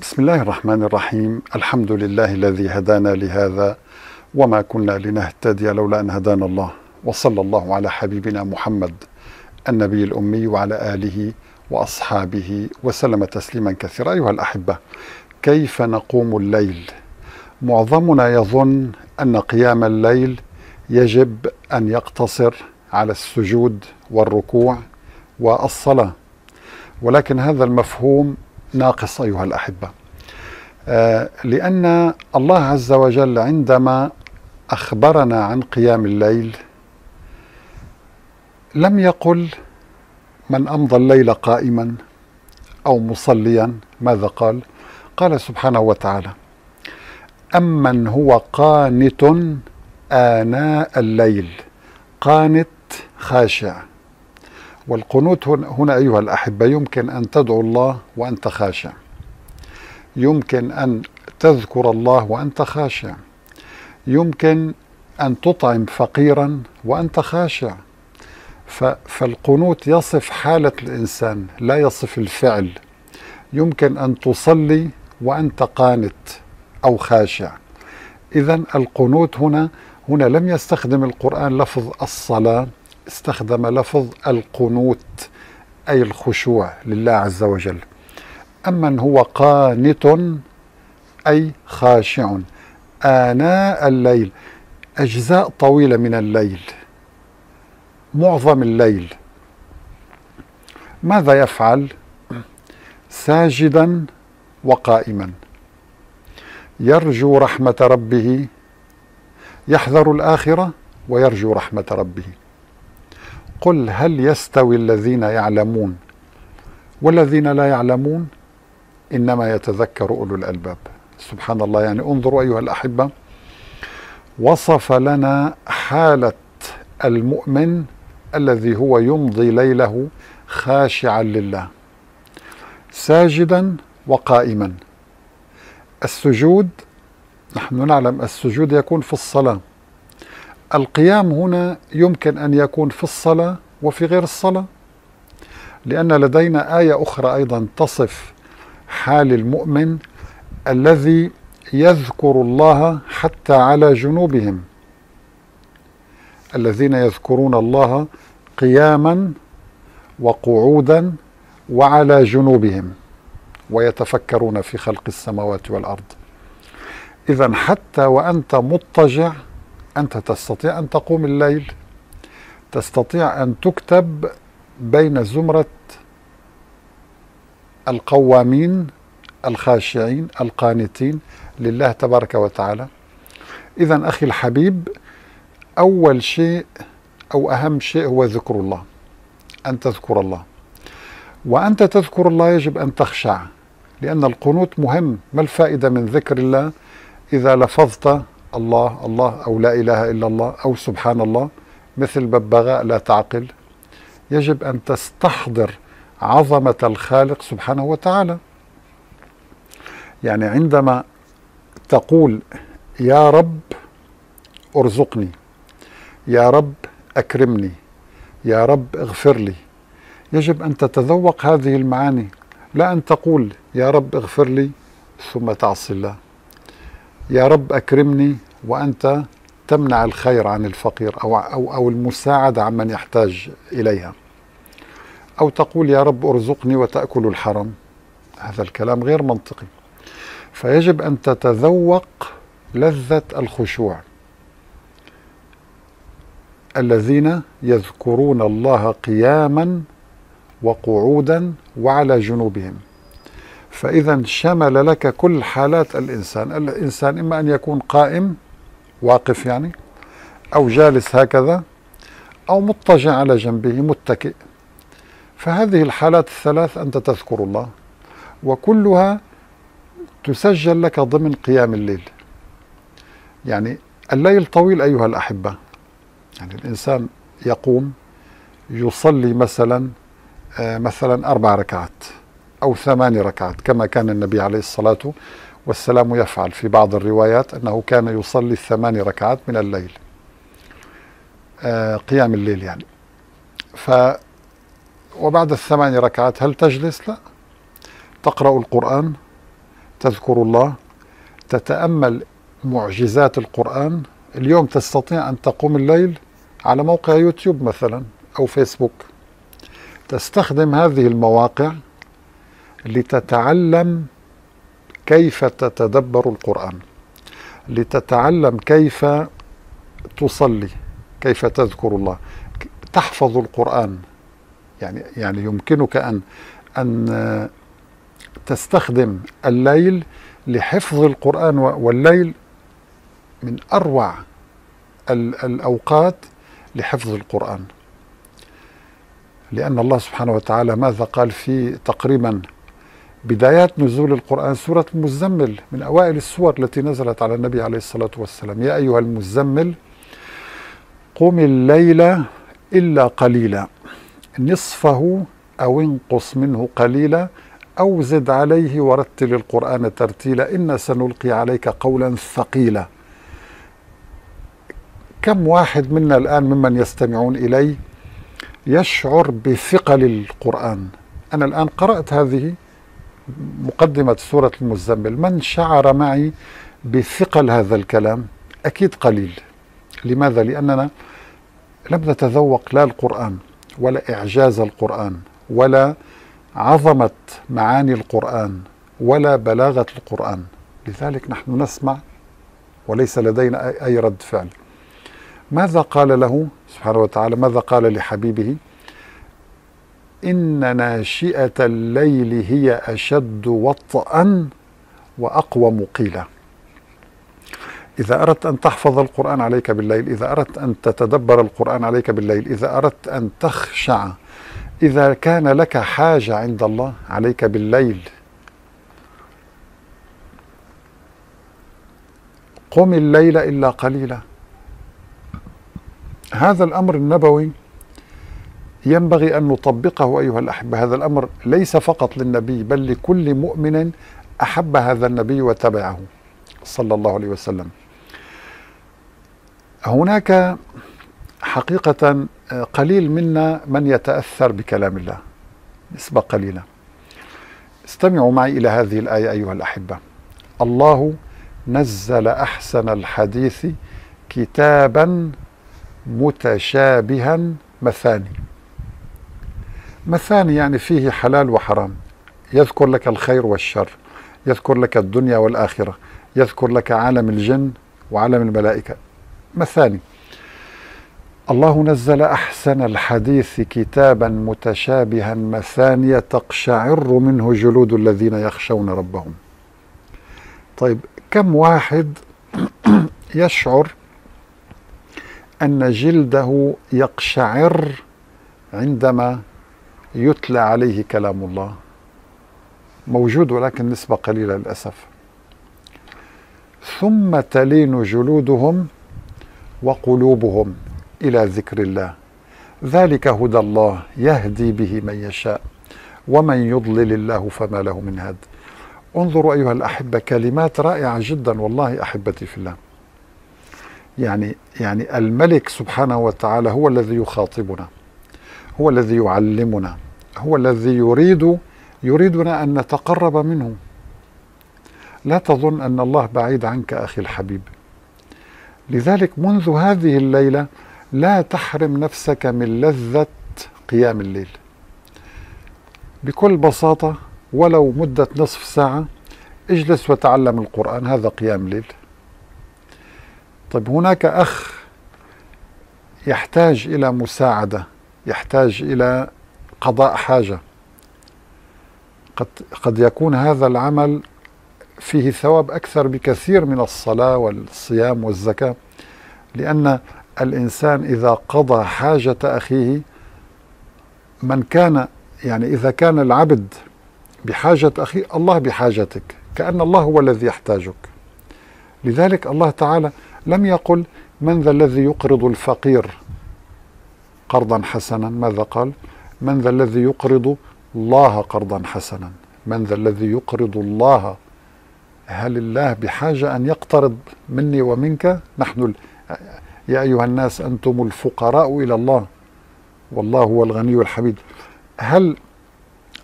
بسم الله الرحمن الرحيم. الحمد لله الذي هدانا لهذا وما كنا لنهتدي لولا أن هدانا الله. وصلى الله على حبيبنا محمد النبي الأمي وعلى آله وأصحابه وسلم تسليما كثيرا. أيها الأحبة كيف نقوم الليل؟ معظمنا يظن أن قيام الليل يجب أن يقتصر على السجود والركوع والصلاة. ولكن هذا المفهوم ناقص أيها الأحبة. آه، لأن الله عز وجل عندما أخبرنا عن قيام الليل لم يقل من أمضى الليل قائما أو مصليا. ماذا قال؟ قال سبحانه وتعالى امن هو قانت اناء الليل قانت خاشع. والقنوت هنا أيها الأحبة يمكن أن تدعو الله وأنت خاشع يمكن أن تذكر الله وأنت خاشع يمكن أن تطعم فقيرا وأنت خاشع فالقنوت يصف حالة الإنسان لا يصف الفعل. يمكن أن تصلي وأنت قانت أو خاشع. إذا القنوت هنا هنا لم يستخدم القرآن لفظ الصلاة استخدم لفظ القنوت أي الخشوع لله عز وجل. أما هو قانت أي خاشع. آناء الليل أجزاء طويلة من الليل معظم الليل. ماذا يفعل؟ ساجدا وقائما. يرجو رحمة ربه يحذر الآخرة ويرجو رحمة ربه. قل هل يستوي الذين يعلمون؟ والذين لا يعلمون إنما يتذكر أولو الألباب. سبحان الله يعني انظروا أيها الأحبة وصف لنا حالة المؤمن الذي هو يمضي ليله خاشعا لله ساجدا وقائما. السجود نحن نعلم السجود يكون في الصلاة. القيام هنا يمكن أن يكون في الصلاة وفي غير الصلاة لأن لدينا آية أخرى أيضا تصف حال المؤمن الذي يذكر الله حتى على جنوبهم. الذين يذكرون الله قياما وقعودا وعلى جنوبهم ويتفكرون في خلق السماوات والأرض. اذا حتى وأنت مضطجع أنت تستطيع أن تقوم الليل تستطيع أن تكتب بين زمرة القوامين الخاشعين القانتين لله تبارك وتعالى. إذا أخي الحبيب أول شيء أو أهم شيء هو ذكر الله أن تذكر الله. وأنت تذكر الله يجب أن تخشع لأن القنوت مهم. ما الفائدة من ذكر الله إذا لفظت الله الله أو لا إله إلا الله أو سبحان الله مثل ببغاء لا تعقل. يجب أن تستحضر عظمة الخالق سبحانه وتعالى. يعني عندما تقول يا رب ارزقني يا رب أكرمني يا رب اغفر لي يجب أن تتذوق هذه المعاني. لا أن تقول يا رب اغفر لي ثم تعصي الله. يا رب أكرمني وأنت تمنع الخير عن الفقير أو, أو, أو المساعدة عمن يحتاج إليها. أو تقول يا رب ارزقني وتأكل الحرم. هذا الكلام غير منطقي. فيجب أن تتذوق لذة الخشوع. الذين يذكرون الله قياما وقعودا وعلى جنوبهم. فإذا شمل لك كل حالات الإنسان. الإنسان إما أن يكون قائم واقف يعني أو جالس هكذا أو مضطجع على جنبه متكئ. فهذه الحالات الثلاث أنت تذكر الله. وكلها تسجل لك ضمن قيام الليل. يعني الليل طويل أيها الأحبة. يعني الإنسان يقوم يصلي مثلا آه، مثلا أربع ركعات. أو ثمان ركعات كما كان النبي عليه الصلاة والسلام يفعل في بعض الروايات أنه كان يصلي الثمان ركعات من الليل آه قيام الليل يعني. ف وبعد الثمان ركعات هل تجلس؟ لا. تقرأ القرآن تذكر الله تتأمل معجزات القرآن. اليوم تستطيع أن تقوم الليل على موقع يوتيوب مثلا أو فيسبوك. تستخدم هذه المواقع لتتعلم كيف تتدبر القرآن لتتعلم كيف تصلي كيف تذكر الله. تحفظ القرآن. يعني يعني يمكنك أن أن تستخدم الليل لحفظ القرآن والليل من أروع الأوقات لحفظ القرآن. لأن الله سبحانه وتعالى ماذا قال في تقريبا بدايات نزول القرآن سورة المزمل من أوائل السور التي نزلت على النبي عليه الصلاة والسلام. يا أيها المزمل قم الليل إلا قليلا. نصفه أو انقص منه قليلا أو زد عليه ورتل القرآن ترتيلا. إنا سنلقي عليك قولا ثقيلا. كم واحد منا الآن ممن يستمعون إلي يشعر بثقل القرآن؟ أنا الآن قرأت هذه مقدمة سورة المزمل. من شعر معي بثقل هذا الكلام أكيد قليل. لماذا؟ لأننا لم نتذوق لا القرآن ولا إعجاز القرآن ولا عظمة معاني القرآن ولا بلاغة القرآن. لذلك نحن نسمع وليس لدينا أي رد فعل. ماذا قال له سبحانه وتعالى؟ ماذا قال لحبيبه؟ إن ناشئة الليل هي أشد وطئا وأقوم قيلا إذا أردت أن تحفظ القرآن عليك بالليل إذا أردت أن تتدبر القرآن عليك بالليل إذا أردت أن تخشع إذا كان لك حاجة عند الله عليك بالليل قم الليل إلا قليلا. هذا الأمر النبوي ينبغي أن نطبقه أيها الأحبة. هذا الأمر ليس فقط للنبي بل لكل مؤمن أحب هذا النبي وتبعه صلى الله عليه وسلم. هناك حقيقة قليل منا من يتأثر بكلام الله نسبة قليلة. استمعوا معي إلى هذه الآية أيها الأحبة. الله نزل أحسن الحديث كتابا متشابها مثاني. مثاني يعني فيه حلال وحرام. يذكر لك الخير والشر. يذكر لك الدنيا والآخرة. يذكر لك عالم الجن وعالم الملائكة. مثاني. الله نزل أحسن الحديث كتابا متشابها مثانية تقشعر منه جلود الذين يخشون ربهم. طيب كم واحد يشعر أن جلده يقشعر عندما يتلى عليه كلام الله. موجود ولكن نسبة قليلة للأسف. ثم تلين جلودهم وقلوبهم إلى ذكر الله. ذلك هدى الله يهدي به من يشاء ومن يضلل الله فما له من هاد. انظروا أيها الأحبة كلمات رائعة جدا والله أحبتي في الله. يعني يعني الملك سبحانه وتعالى هو الذي يخاطبنا. هو الذي يعلمنا هو الذي يريد يريدنا أن نتقرب منه. لا تظن أن الله بعيد عنك أخي الحبيب. لذلك منذ هذه الليلة لا تحرم نفسك من لذة قيام الليل. بكل بساطة ولو مدة نصف ساعة اجلس وتعلم القرآن هذا قيام ليل طيب هناك أخ يحتاج إلى مساعدة. يحتاج إلى قضاء حاجة. قد قد يكون هذا العمل فيه ثواب أكثر بكثير من الصلاة والصيام والزكاة لأن الإنسان إذا قضى حاجة أخيه من كان يعني إذا كان العبد بحاجة أخيه الله بحاجتك كأن الله هو الذي يحتاجك. لذلك الله تعالى لم يقل من ذا الذي يقرض الفقير. قرضا حسنا. ماذا قال؟ من ذا الذي يقرض الله قرضا حسنا. من ذا الذي يقرض الله هل الله بحاجة أن يقترض مني ومنك؟ نحن يا أيها الناس أنتم الفقراء إلى الله. والله هو الغني الحميد. هل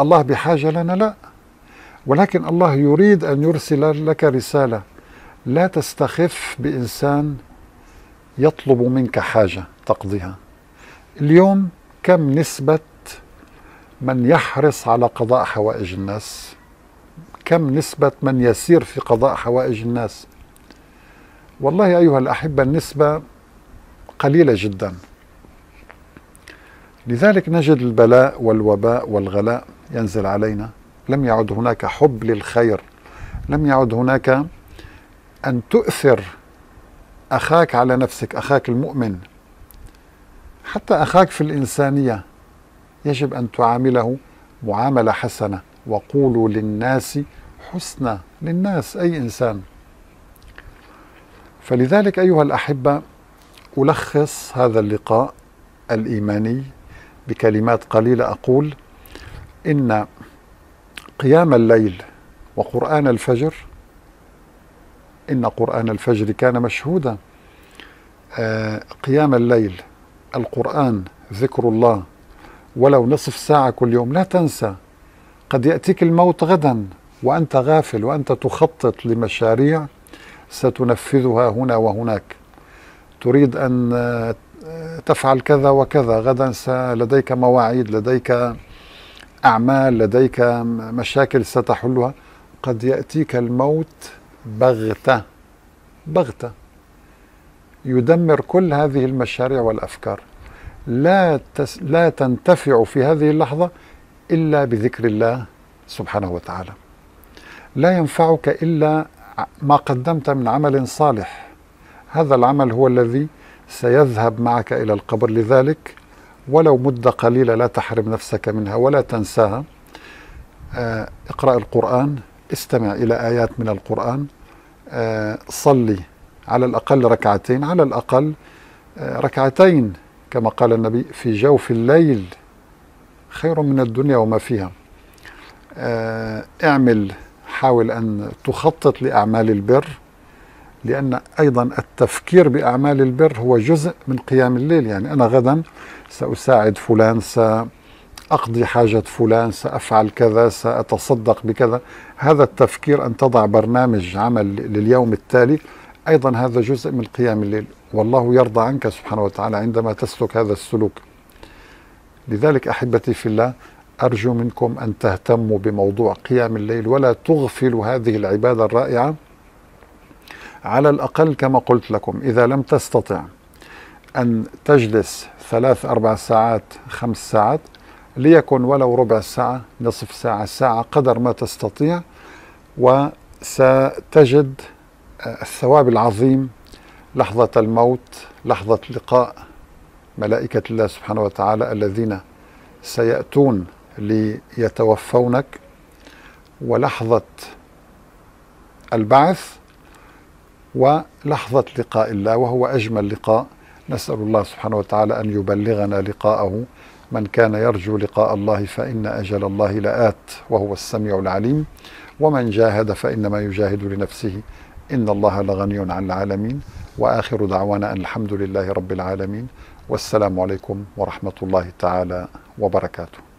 الله بحاجة لنا؟ لا. ولكن الله يريد أن يرسل لك رسالة. لا تستخف بإنسان يطلب منك حاجة تقضيها. اليوم كم نسبة من يحرص على قضاء حوائج الناس؟ كم نسبة من يسير في قضاء حوائج الناس؟ والله أيها الأحبة النسبة قليلة جدا. لذلك نجد البلاء والوباء والغلاء ينزل علينا. لم يعد هناك حب للخير. لم يعد هناك أن تؤثر أخاك على نفسك أخاك المؤمن. حتى أخاك في الإنسانية يجب أن تعامله معاملة حسنة. وقولوا للناس حسنى للناس أي إنسان. فلذلك أيها الأحبة ألخص هذا اللقاء الإيماني بكلمات قليلة. أقول إن قيام الليل وقرآن الفجر إن قرآن الفجر كان مشهودا. آه قيام الليل القرآن ذكر الله. ولو نصف ساعة كل يوم لا تنسى. قد يأتيك الموت غدا وأنت غافل وأنت تخطط لمشاريع ستنفذها هنا وهناك. تريد أن آه، تفعل كذا وكذا غدا لديك مواعيد لديك أعمال لديك مشاكل ستحلها. قد يأتيك الموت بغتة. بغتة. يدمر كل هذه المشاريع والأفكار. لا تس لا تنتفع في هذه اللحظة إلا بذكر الله سبحانه وتعالى. لا ينفعك إلا ما قدمت من عمل صالح. هذا العمل هو الذي سيذهب معك إلى القبر. لذلك ولو مدة قليلة لا تحرم نفسك منها ولا تنساها. آه، اقرأ القرآن استمع إلى آيات من القرآن. آه، صلي. على الأقل ركعتين على الأقل آه، ركعتين كما قال النبي في جوف الليل خير من الدنيا وما فيها. اعمل حاول أن تخطط لأعمال البر لأن أيضا التفكير بأعمال البر هو جزء من قيام الليل. يعني أنا غدا سأساعد فلان سأقضي حاجة فلان سأفعل كذا سأتصدق بكذا. هذا التفكير أن تضع برنامج عمل لليوم التالي أيضا هذا جزء من قيام الليل والله يرضى عنك سبحانه وتعالى عندما تسلك هذا السلوك. لذلك أحبتي في الله أرجو منكم أن تهتموا بموضوع قيام الليل ولا تغفلوا هذه العبادة الرائعة. على الأقل كما قلت لكم إذا لم تستطع أن تجلس ثلاث أربع ساعات خمس ساعات ليكن ولو ربع ساعة نصف ساعة ساعة قدر ما تستطيع وستجد الثواب العظيم لحظة الموت لحظة لقاء ملائكة الله سبحانه وتعالى الذين سيأتون ليتوفونك. ولحظة البعث ولحظة لقاء الله وهو أجمل لقاء. نسأل الله سبحانه وتعالى أن يبلغنا لقاءه. من كان يرجو لقاء الله فإن أجل الله لآت وهو السميع العليم. ومن جاهد فإنما يجاهد لنفسه. إن الله لغني عن العالمين وآخر دعوانا أن الحمد لله رب العالمين والسلام عليكم ورحمة الله تعالى وبركاته.